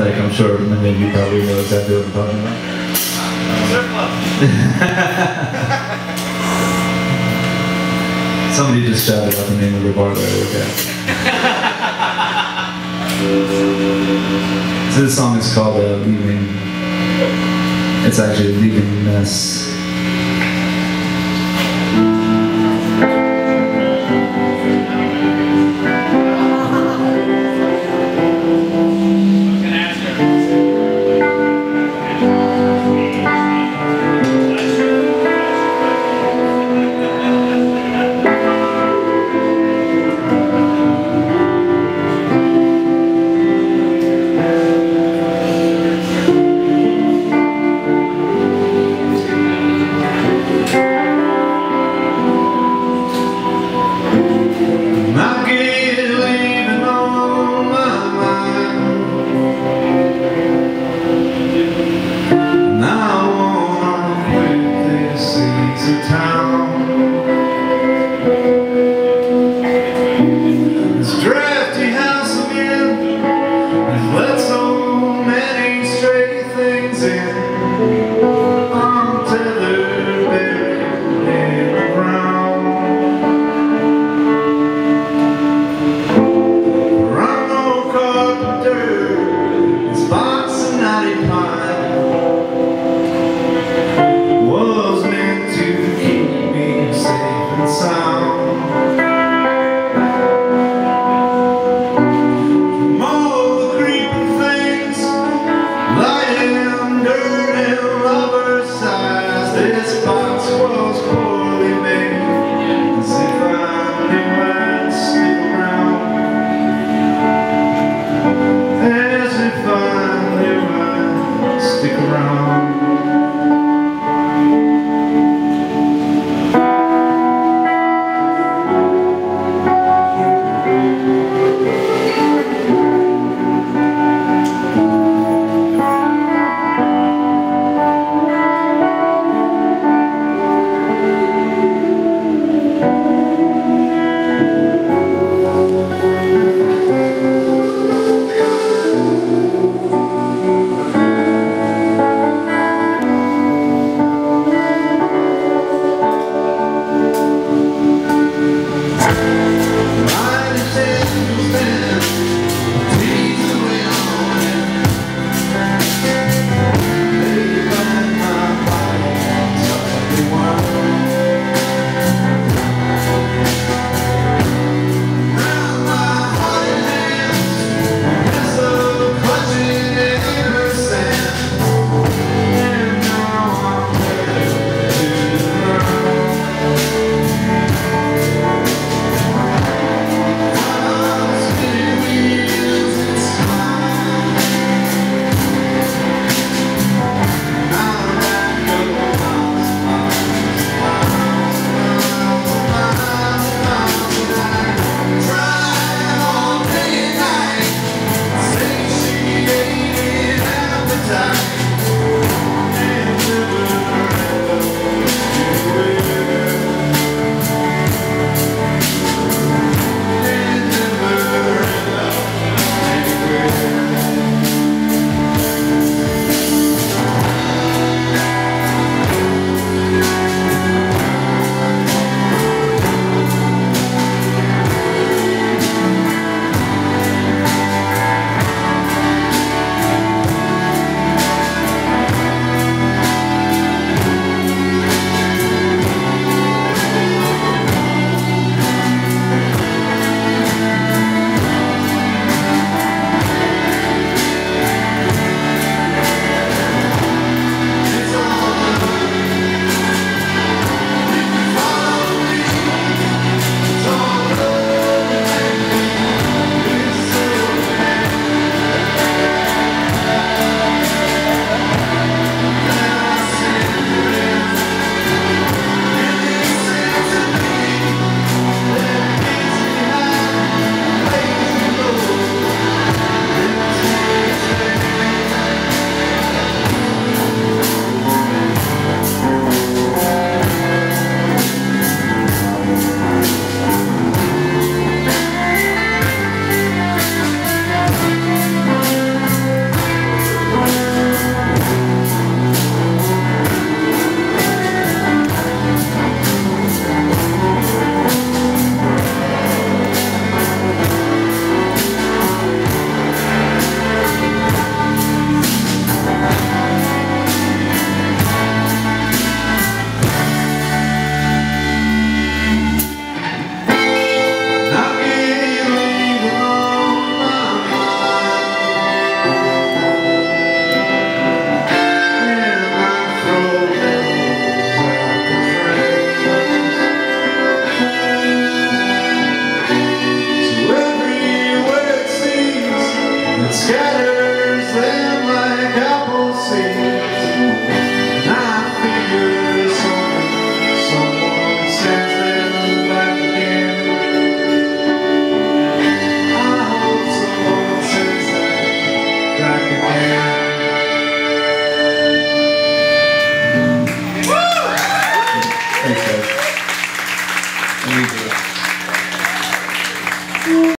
like I'm sure many of you probably know exactly what I'm talking about. Somebody just shouted out the name of the bar that I work at. so this song is called uh, Leaving. It's actually Leaving Mess.